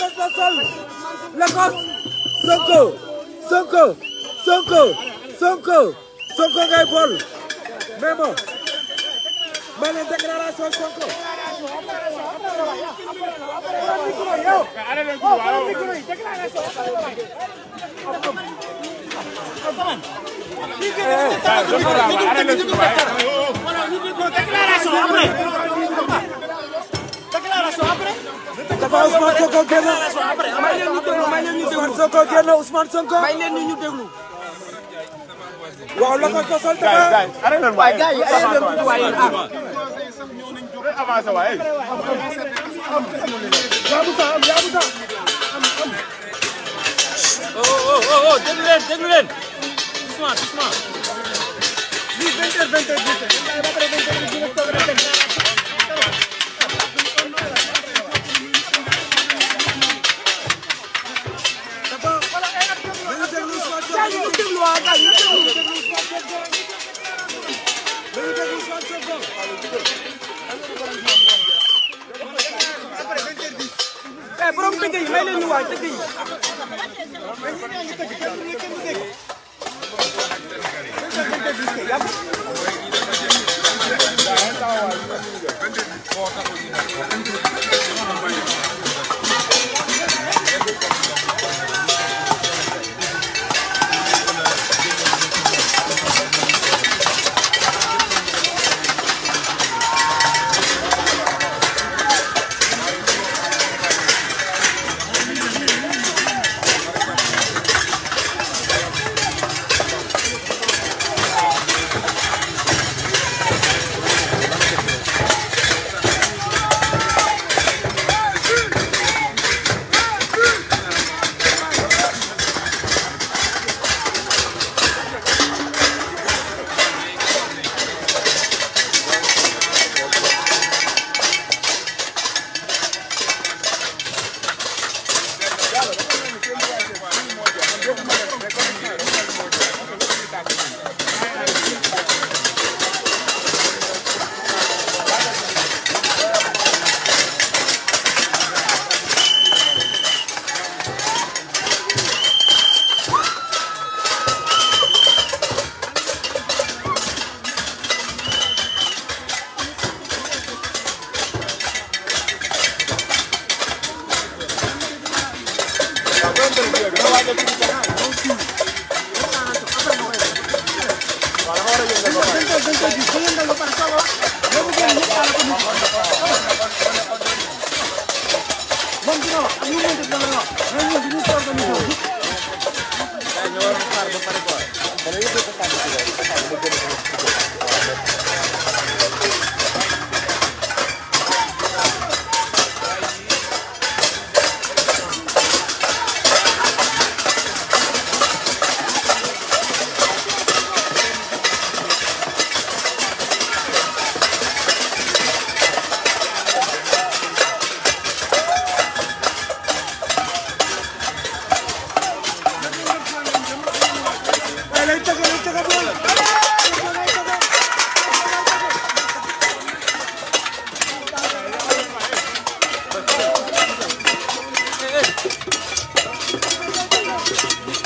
Lacoste la sol Lacoste Sonko Sonko Sonko Sonko Sonko ngay bool mais bon may leen déclaration Sonko déclaration Ousmane Sonko génn may leen ñu déglu may leen ñu Ousmane déglu Sonko génn Ousmane Sonko may leen ñu déglu waaw la sol dafa waaye gars yi arrêté leen tuuti waaye ah oh oh oh oh déglu leen déglu leen doucement doucement lii vingt heures vingt heures dix heures ba eh borom dëgg yi may leen ñu waay dëgg yi Gracias. どうぞ。